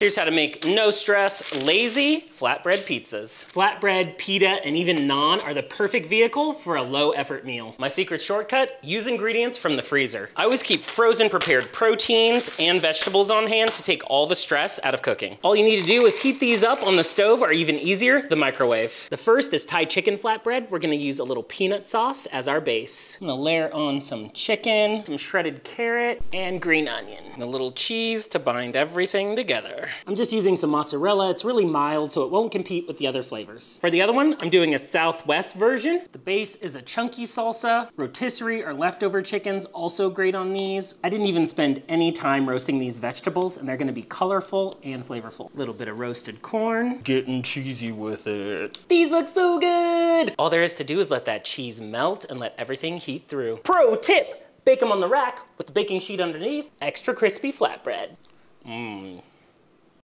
Here's how to make no stress, lazy flatbread pizzas. Flatbread, pita, and even naan are the perfect vehicle for a low effort meal. My secret shortcut, use ingredients from the freezer. I always keep frozen prepared proteins and vegetables on hand to take all the stress out of cooking. All you need to do is heat these up on the stove or even easier, the microwave. The first is Thai chicken flatbread. We're gonna use a little peanut sauce as our base. I'm gonna layer on some chicken, some shredded carrot, and green onion. And a little cheese to bind everything together. I'm just using some mozzarella. It's really mild, so it won't compete with the other flavors. For the other one, I'm doing a Southwest version. The base is a chunky salsa. Rotisserie or leftover chickens, also great on these. I didn't even spend any time roasting these vegetables, and they're gonna be colorful and flavorful. A little bit of roasted corn. Getting cheesy with it. These look so good! All there is to do is let that cheese melt and let everything heat through. Pro tip! Bake them on the rack with the baking sheet underneath. Extra crispy flatbread.